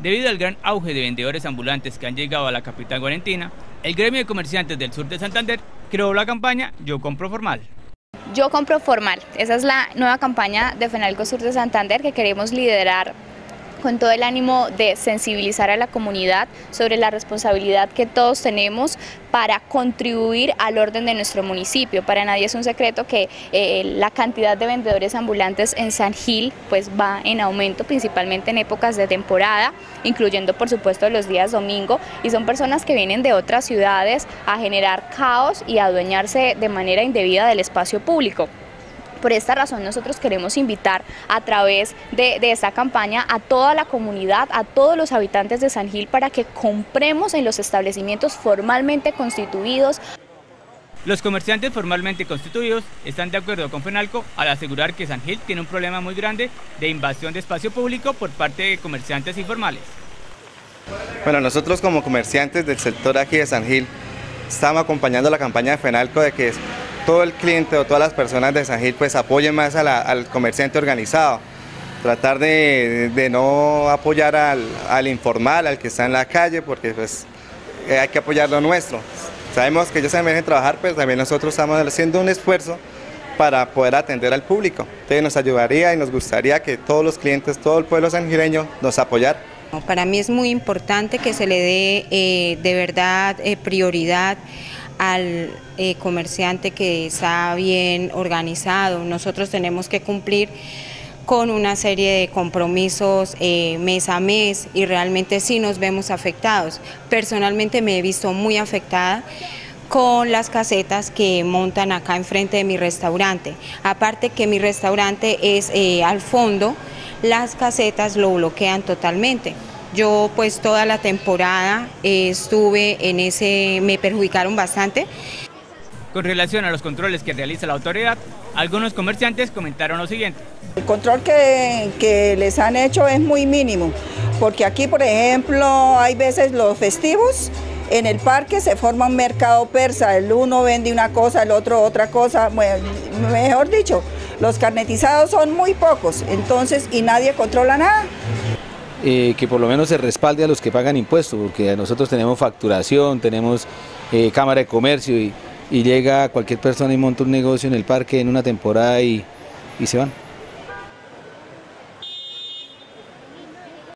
Debido al gran auge de vendedores ambulantes que han llegado a la capital guarentina, el gremio de comerciantes del sur de Santander creó la campaña Yo Compro Formal. Yo Compro Formal, esa es la nueva campaña de Fenalco Sur de Santander que queremos liderar con todo el ánimo de sensibilizar a la comunidad sobre la responsabilidad que todos tenemos para contribuir al orden de nuestro municipio. Para nadie es un secreto que eh, la cantidad de vendedores ambulantes en San Gil pues va en aumento, principalmente en épocas de temporada, incluyendo por supuesto los días domingo, y son personas que vienen de otras ciudades a generar caos y a adueñarse de manera indebida del espacio público. Por esta razón nosotros queremos invitar a través de, esta campaña a toda la comunidad, a todos los habitantes de San Gil para que compremos en los establecimientos formalmente constituidos. Los comerciantes formalmente constituidos están de acuerdo con FENALCO al asegurar que San Gil tiene un problema muy grande de invasión de espacio público por parte de comerciantes informales. Bueno, nosotros como comerciantes del sector aquí de San Gil estamos acompañando la campaña de FENALCO de que todo el cliente o todas las personas de San Gil pues apoyen más al comerciante organizado. Tratar de, no apoyar al, informal, al que está en la calle, porque pues eh, hay que apoyar lo nuestro. Sabemos que ellos se merecen trabajar, pero también nosotros estamos haciendo un esfuerzo para poder atender al público. Entonces nos ayudaría y nos gustaría que todos los clientes, todo el pueblo sangireño nos apoyara. Para mí es muy importante que se le dé eh, de verdad eh, prioridad al eh, comerciante que está bien organizado. Nosotros tenemos que cumplir con una serie de compromisos eh, mes a mes y realmente sí nos vemos afectados. Personalmente me he visto muy afectada con las casetas que montan acá enfrente de mi restaurante. Aparte que mi restaurante es eh, al fondo, las casetas lo bloquean totalmente. Yo pues toda la temporada estuve en ese, me perjudicaron bastante. Con relación a los controles que realiza la autoridad, algunos comerciantes comentaron lo siguiente. El control que, que les han hecho es muy mínimo, porque aquí por ejemplo hay veces los festivos, en el parque se forma un mercado persa, el uno vende una cosa, el otro otra cosa, mejor dicho, los carnetizados son muy pocos, entonces, y nadie controla nada. Eh, que por lo menos se respalde a los que pagan impuestos, porque nosotros tenemos facturación, tenemos eh, cámara de comercio y, llega cualquier persona y monta un negocio en el parque en una temporada y se van.